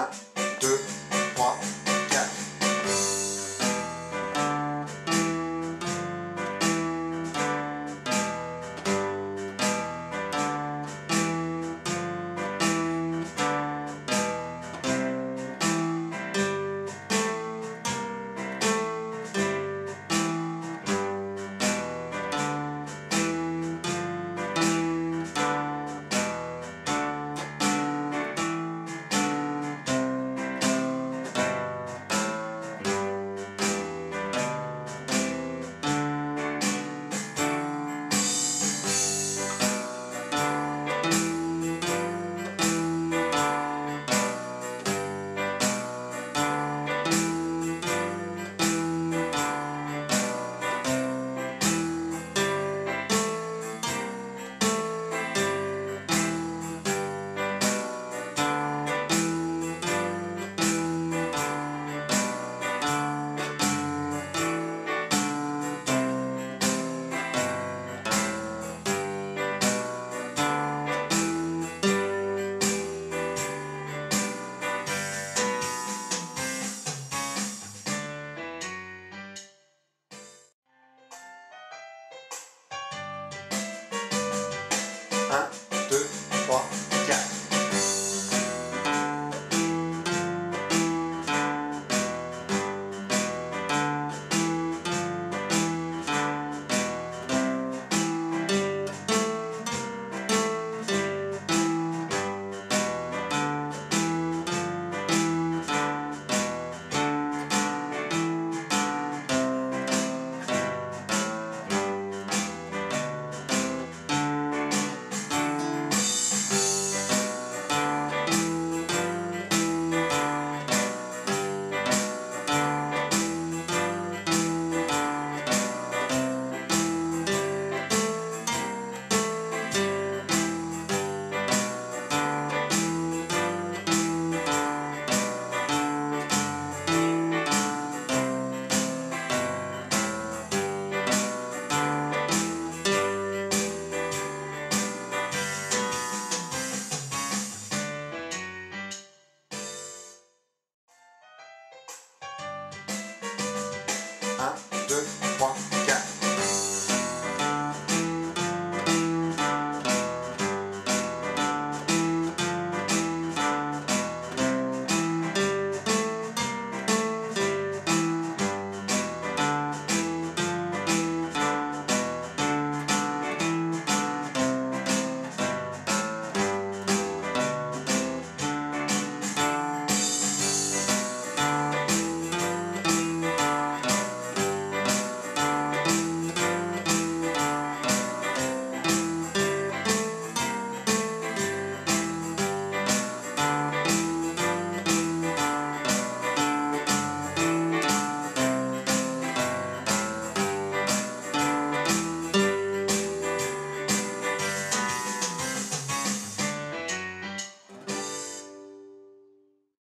that